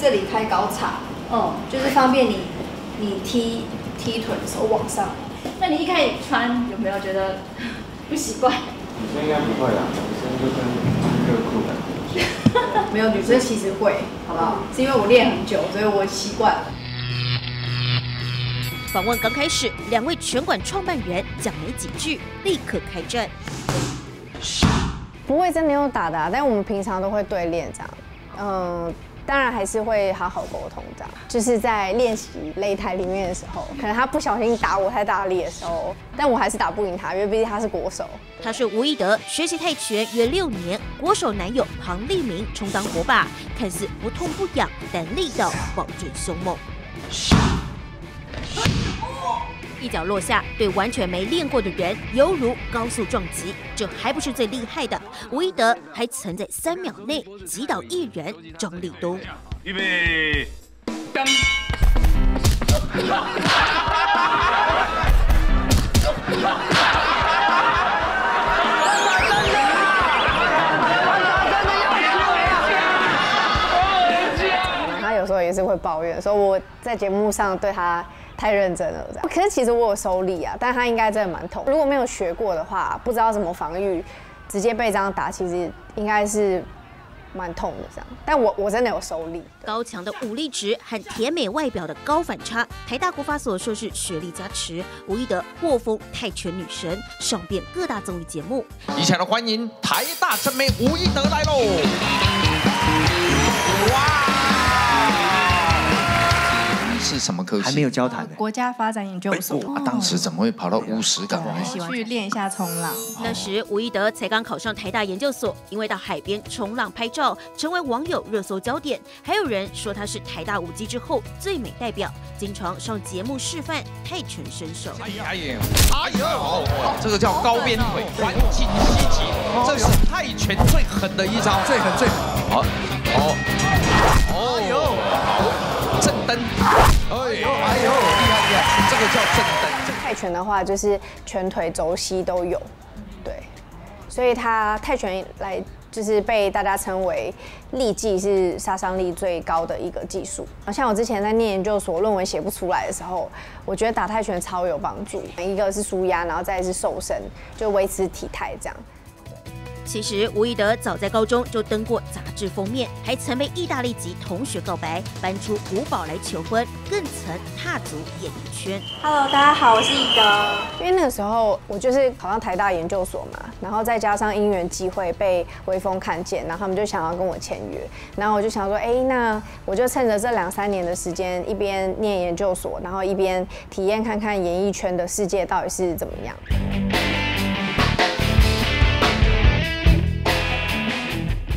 这里开高叉，嗯，就是方便你你踢踢腿的时候往上。那你一开始穿有没有觉得不习惯？女生应该不会啦，女生就跟热裤感觉。没有女生其实会，好不好？是因为我练很久，所以我习惯。访问刚开始，两位拳馆创办人讲没几句，立刻开战。不会真的用打的，但我们平常都会对练这样。嗯，当然还是会好好沟通的。就是在练习擂台里面的时候，可能他不小心打我太大力的时候，但我还是打不赢他，因为毕竟他是国手。他是吴一德，学习泰拳约六年，国手男友庞立明充当国霸，看似不痛不痒，但力道保证凶猛。一脚落下，对完全没练过的人犹如高速撞击。这还不是最厉害的，吴一德还曾在三秒内击倒一人，张立东。预备，当。他有时候也是会抱怨，说我在节目上对他。太认真了，这样。可是其实我有收力啊，但他应该真的蛮痛。如果没有学过的话，不知道怎么防御，直接被这样打，其实应该是蛮痛的这样。但我我真的有收力。高强的武力值和甜美外表的高反差，台大国法所硕士学历加持，吴一德获封泰拳女神，上遍各大综艺节目。一起来欢迎台大真美吴一德来喽！哇！是什么科系？还没有交谈呢。国家发展研究所。啊，当时怎么会跑到乌石港呢？去练一下冲浪。那时吴一德才刚考上台大研究所，因为到海边冲浪拍照，成为网友热搜焦点。还有人说他是台大五级之后最美代表，经常上节目示范泰拳身手。哎呀，哎呦，这个叫高边腿，环颈膝击，这是泰拳最狠的一招，最狠最狠。好，好，哦震蹬，哎呦，哎呦，厉害厉害。这个叫正蹬。泰拳的话，就是拳腿、肘、膝都有，对，所以它泰拳来就是被大家称为力技是杀伤力最高的一个技术。像我之前在念研究所，论文写不出来的时候，我觉得打泰拳超有帮助。一个是舒压，然后再是瘦身，就维持体态这样。其实吴一德早在高中就登过杂志封面，还曾被意大利籍同学告白，搬出古堡来求婚，更曾踏足演艺圈。Hello，大家好，我是一德。因为那个时候我就是考上台大研究所嘛，然后再加上因缘机会被微风看见，然后他们就想要跟我签约，然后我就想说，哎，那我就趁着这两三年的时间，一边念研究所，然后一边体验看看演艺圈的世界到底是怎么样。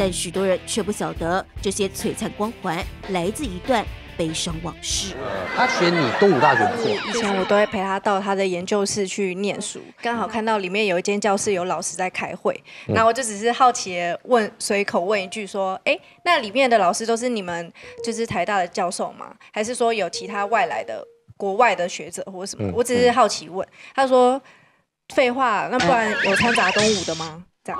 但许多人却不晓得，这些璀璨光环来自一段悲伤往事。他选你东吴大学不错，以前我都会陪他到他的研究室去念书，刚好看到里面有一间教室有老师在开会，然后我就只是好奇问，随口问一句说：“哎，那里面的老师都是你们就是台大的教授吗？还是说有其他外来的国外的学者或者什么？”我只是好奇问。他说：“废话，那不然有掺杂东吴的吗？”这样。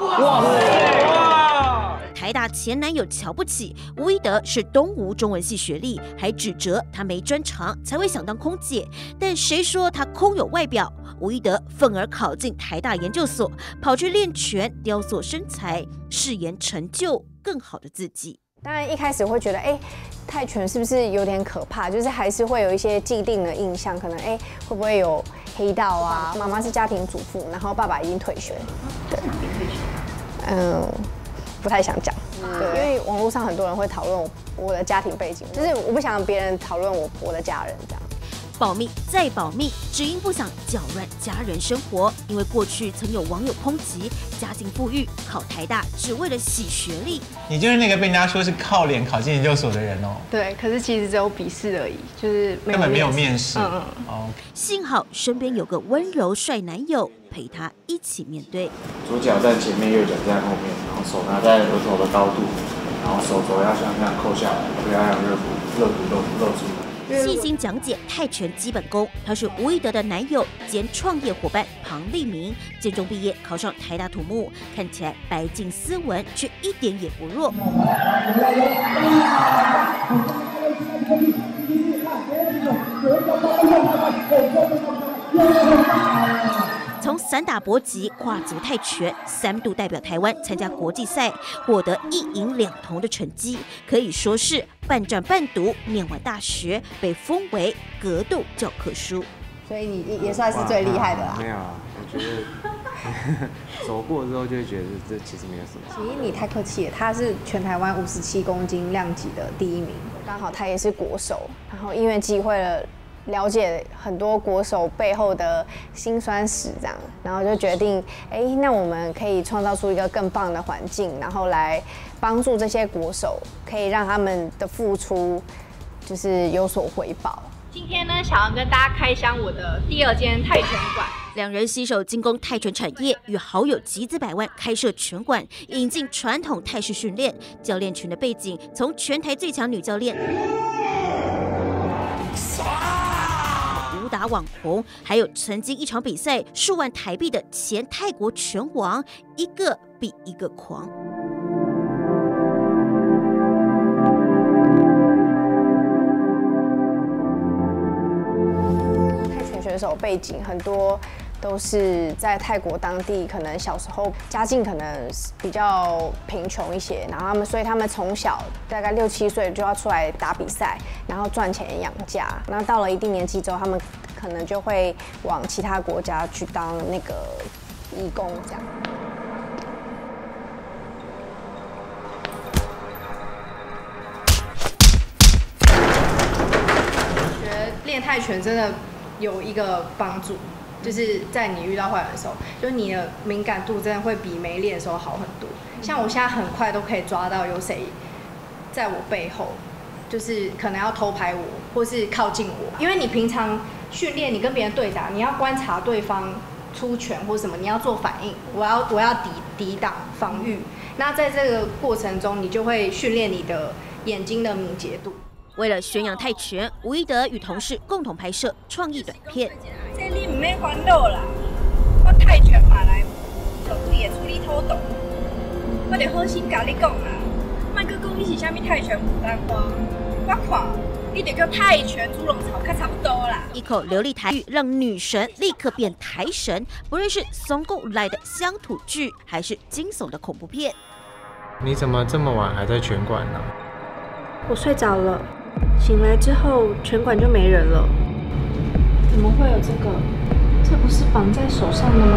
台大前男友瞧不起吴一德是东吴中文系学历，还指责他没专长才会想当空姐。但谁说他空有外表？吴一德愤而考进台大研究所，跑去练拳，雕塑身材，誓言成就更好的自己。当然一开始会觉得，哎，泰拳是不是有点可怕？就是还是会有一些既定的印象，可能哎会不会有黑道啊？妈妈是家庭主妇，然后爸爸已经退学。对，嗯。不太想讲，对，因为网络上很多人会讨论我我的家庭背景，就是我不想别人讨论我我的家人这样。保密再保密，只因不想搅乱家人生活。因为过去曾有网友抨击家境富裕，考台大只为了洗学历。你就是那个被人家说是靠脸考进研究所的人哦。对，可是其实只有笔试而已，就是根本没有面试。嗯嗯。哦。幸好身边有个温柔帅男友陪他一起面对。左脚在前面，右脚在后面，然后手拿在额头的高度，然后手肘要像这样扣下来，不要让热骨热骨露露出来。细心讲解泰拳基本功。他是吴一德的男友兼创业伙伴庞立明，建中毕业考上台大土木，看起来白净斯文，却一点也不弱。散打搏击跨足泰拳，三度代表台湾参加国际赛，获得一银两铜的成绩，可以说是半战半读。念完大学，被封为格斗教科书。所以你也算是最厉害的啦。没有啊，我觉得走过之后就会觉得这其实没有什么。其实你太客气了，他是全台湾五十七公斤量级的第一名，刚好他也是国手，然后因为机会了。了解很多国手背后的辛酸史，这样，然后就决定，哎，那我们可以创造出一个更棒的环境，然后来帮助这些国手，可以让他们的付出就是有所回报。今天呢，想要跟大家开箱我的第二间泰拳馆。两人携手进攻泰拳产业，与好友集资百万开设拳馆，引进传统泰式训练教练群的背景，从全台最强女教练。打网红，还有曾经一场比赛数万台币的前泰国拳王，一个比一个狂。泰拳选手背景很多。都是在泰国当地，可能小时候家境可能比较贫穷一些，然后他们，所以他们从小大概六七岁就要出来打比赛，然后赚钱养家。那到了一定年纪之后，他们可能就会往其他国家去当那个义工这样。觉得练泰拳真的有一个帮助。就是在你遇到坏人的时候，就是你的敏感度真的会比没练的时候好很多。像我现在很快都可以抓到有谁在我背后，就是可能要偷拍我，或是靠近我。因为你平常训练，你跟别人对打，你要观察对方出拳或什么，你要做反应，我要我要抵抵挡防御。那在这个过程中，你就会训练你的眼睛的敏捷度。为了宣扬泰拳，吴一德与同事共同拍摄创意短片。这你唔免烦恼啦，我泰拳马来，绝对会处理透懂。我得好心甲你讲啦，莫阁讲你是虾米泰拳牡丹花，我看你得叫泰拳猪笼草，看差不多啦。一口流利台语，让女神立刻变台神。不论是松共来的乡土剧，还是惊悚的恐怖片。你怎么这么晚还在拳馆呢？我睡着了。醒来之后，拳馆就没人了。怎么会有这个？这不是绑在手上的吗？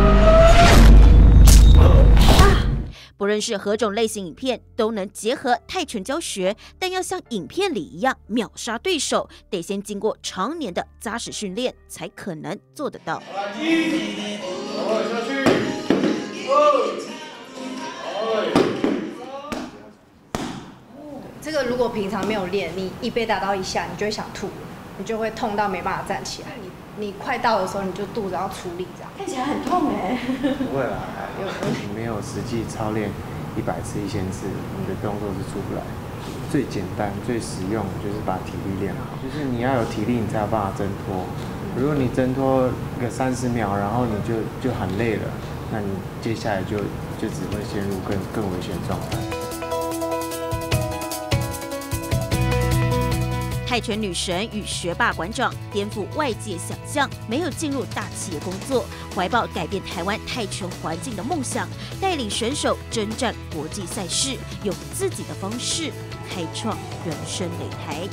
啊！不论是何种类型影片，都能结合泰拳教学，但要像影片里一样秒杀对手，得先经过常年的扎实训练，才可能做得到。这个如果平常没有练，你一被打到一下，你就会想吐，你就会痛到没办法站起来。你你快到的时候，你就肚子要处理，这样看起来很痛哎。不会啦，你没有实际操练一百次、一千次，你的动作是出不来。最简单、最实用就是把体力练好，就是你要有体力，你才有办法挣脱。如果你挣脱个三十秒，然后你就就很累了，那你接下来就就只会陷入更更危险状态。泰拳女神与学霸馆长颠覆外界想象，没有进入大企业工作，怀抱改变台湾泰拳环境的梦想，带领选手征战国际赛事，用自己的方式开创人生擂台。